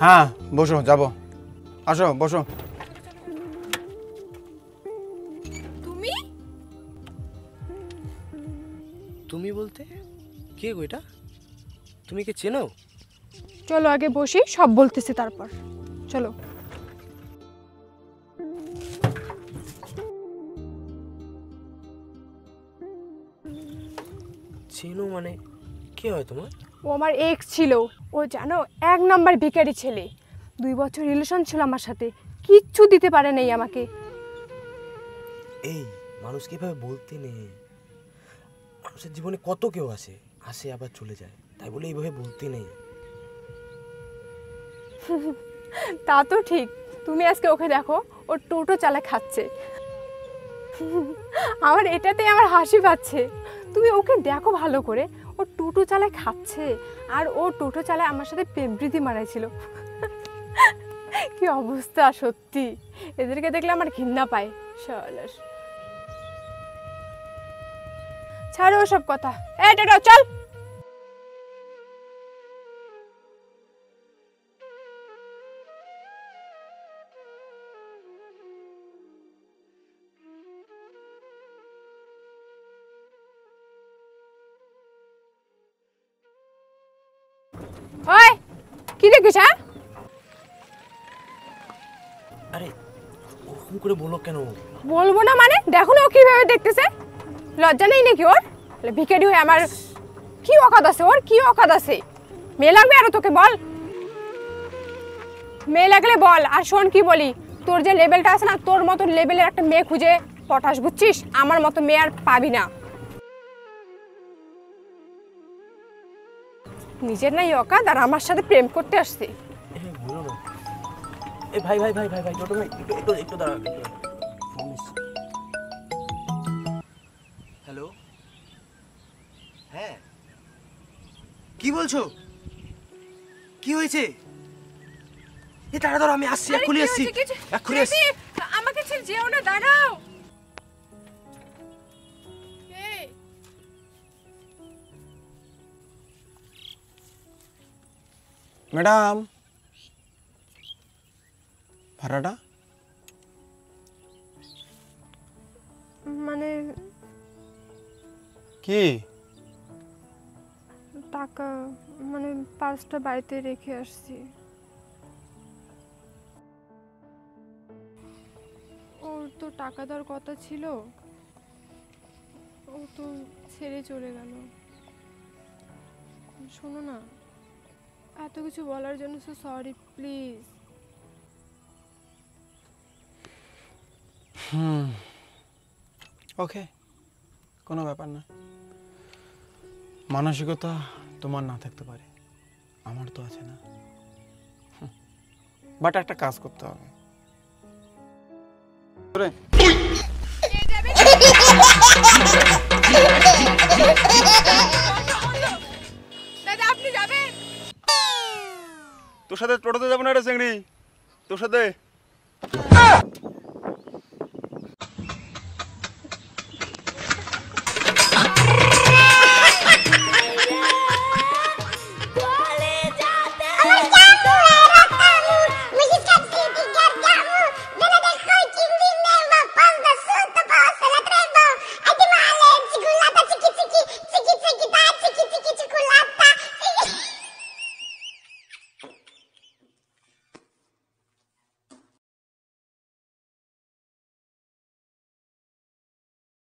হ্যাঁ বসো যাব। আসো বসো। তুমি? তুমি বলতে? কে গো এটা? তুমি কে চেনো? চলো আগে বসি সব বলতেছি তারপর। চলো। চেনো মানে কে হয় তোমার? ও আমার এক্স ছিল। ও জানো এক নাম্বার ভিখারি ছেলে। দুই বছর রিলেশন ছিল আমার সাথে। কিচ্ছু দিতে পারে নাই আমাকে। এই মানুষ এভাবে বলতে নেই? মানুষের জীবনে কত কেউ আসে আসে আবার চলে যায়। তাই বলে এইভাবে বলতে নেই। তা তো ঠিক। তুমি আজকে ওকে দেখো ও টোটো চালা খাচ্ছে। আমার এটাতেই আমার হাসি পাচ্ছে। তুমি ওকে দেখো ভালো করে। ও টোটো চালায় খাচ্ছে আর ও টোটো চালায় আমার সাথে পেবৃতি মারাইছিল কি অবস্থা সত্যি। এদেরকে দেখলে আমার ঘৃণা পায়। শালাস। ছাড়ো সব কথা। এ চল। ওই কি দেখিস হ্যাঁ? আরে ওরকম করে বলো কেন? বলব না মানে? দেখো না ও কীভাবে দেখতেছে। লজ্জা নেই নাকি ওর? ভিখারি হয়ে আমার কি অকাদ আছে ওর? কি অকাদ আছে? মেয়ে লাগবে আরও তোকে বল। মেয়ে লাগলে বল আর শোন কি বলি তোর যে লেভেলটা আছে না তোর মতো লেভেলের একটা মেয়ে খুঁজে পটাশ বুঝছিস? আমার মতো মেয়ে আর পাবি না। নিজের নাই অকাদ আর আমার সাথে প্রেম করতে আসছে। এ ভাই ভাই ভাই ভাই ভাই ছোট ভাই একটু একটু একটু দাঁড়াও হ্যালো? হ্যাঁ। কি বলছো? কি হয়েছে? এ দাঁড়া আমি আসছি এক্ষুনি আসছি। এক্ষুনি আসছি। আমাকে ছেড়ে যেও না দাঁড়াও। ম্যাডাম। ভাড়াটা? মানে কি? টাকা মানে পাঁচটা বাড়িতে রেখে আসছি। ওর তো টাকা দেওয়ার কথা ছিল। ও তো ছেড়ে চলে গেল। শোনো না। এত কিছু বলার জন্য so sorry please hmm. Okay কোনো ব্যাপার না। মানসিকতা তোমার না থাকতে পারে আমার তো আছে না। বাট একটা কাজ করতে হবে। দাদা আপনি যাবেন? তোর সাথে টোটোতে যাব না রে চিংড়ি? তোর সাথে?